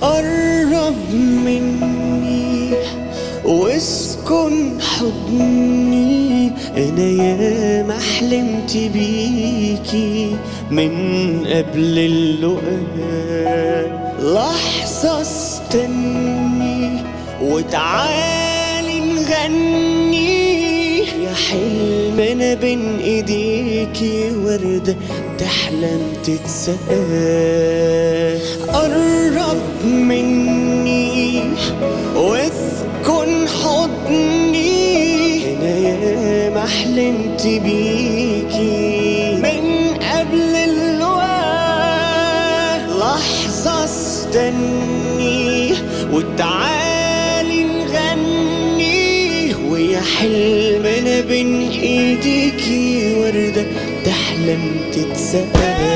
قرب مني وإسكن حضني إنا يا ما حلمت بيكي من قبل اللقاء لحظة استني وتعالي نغني. يا حلم أنا بين ايديكي وردة تحلم تتسقى قرب مني واسكن حضني. أنا يا ما حلمت بيكي من قبل اللقاء لحظة استني وتعالي حلم أنا بين ايديكي وردة تحلم تتسقى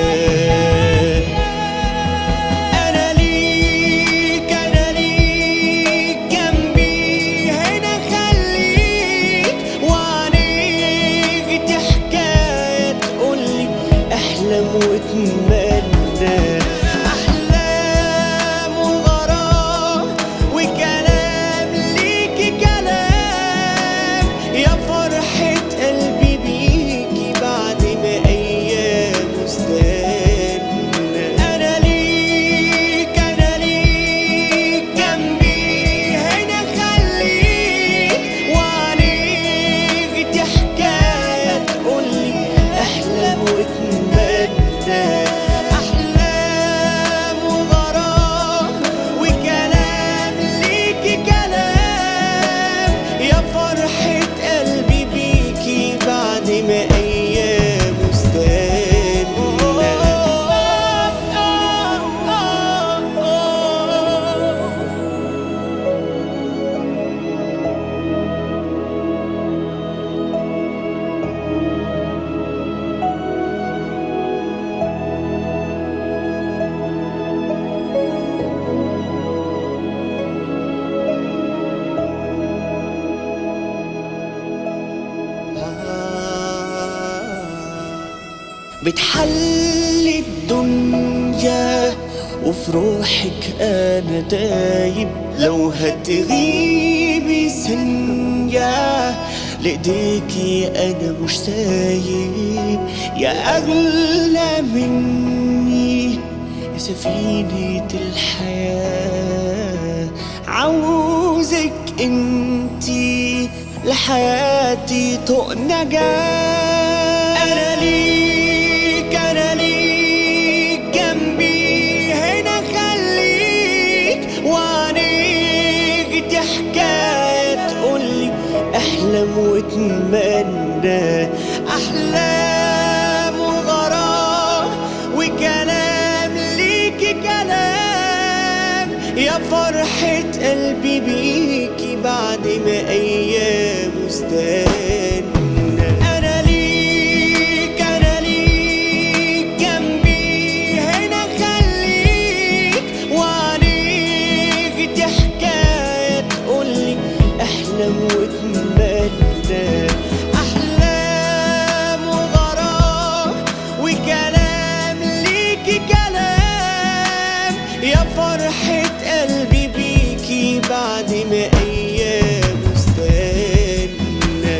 بتحلي الدنيا وفي روحك أنا دايب لو هتغيبي ثانية لإيديكي أنا مش سايب. يا أغلى مني يا سفينة الحياة. عاوزك أنتي لحياتي طوق نجاة حكاية تقولي احلم واتمنى احلام وغرام وكلام ليكي كلام. يا فرحة قلبي بيكي بعد ما أيام استنى فرحة قلبي بيكي بعد ما أيام استنى.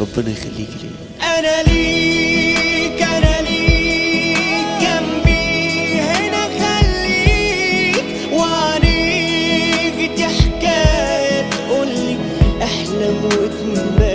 ربنا يخليك لي أنا ليك أنا ليك جنبي هنا خليك. وعنيك دي حكاية تقولي احلم واتمنى